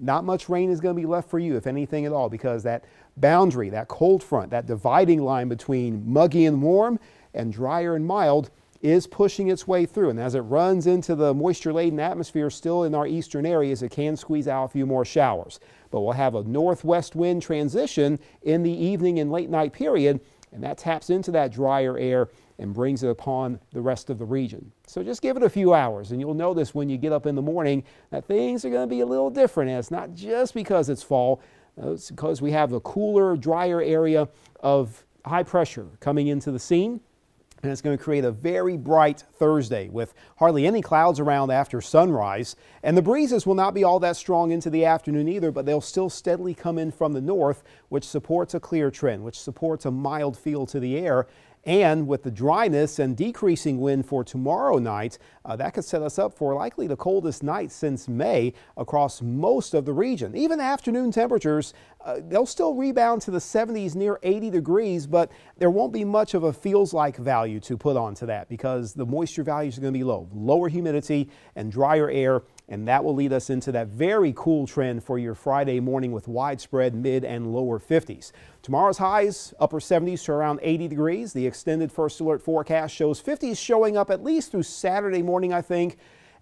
not much rain is going to be left for you, if anything at all, because that boundary, that cold front, that dividing line between muggy and warm and drier and mild is pushing its way through. And as it runs into the moisture laden atmosphere still in our eastern areas, it can squeeze out a few more showers. But we'll have a northwest wind transition in the evening and late night period, and that taps into that drier air and brings it upon the rest of the region. So just give it a few hours, and you'll notice when you get up in the morning that things are going to be a little different. And it's not just because it's fall, uh, it's because we have a cooler, drier area of high pressure coming into the scene and it's going to create a very bright Thursday with hardly any clouds around after sunrise. And the breezes will not be all that strong into the afternoon either, but they'll still steadily come in from the north, which supports a clear trend, which supports a mild feel to the air. And with the dryness and decreasing wind for tomorrow night, uh, that could set us up for likely the coldest night since May across most of the region. Even afternoon temperatures, uh, they'll still rebound to the 70s near 80 degrees, but there won't be much of a feels like value to put onto that because the moisture values are going to be low. Lower humidity and drier air and that will lead us into that very cool trend for your Friday morning with widespread mid and lower 50s. Tomorrow's highs upper 70s to around 80 degrees. The extended first alert forecast shows 50s showing up at least through Saturday morning, I think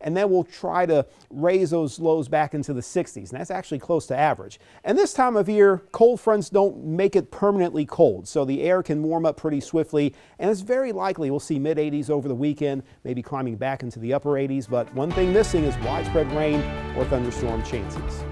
and then we'll try to raise those lows back into the 60s, and that's actually close to average. And this time of year, cold fronts don't make it permanently cold, so the air can warm up pretty swiftly, and it's very likely we'll see mid 80s over the weekend, maybe climbing back into the upper 80s, but one thing missing is widespread rain or thunderstorm chances.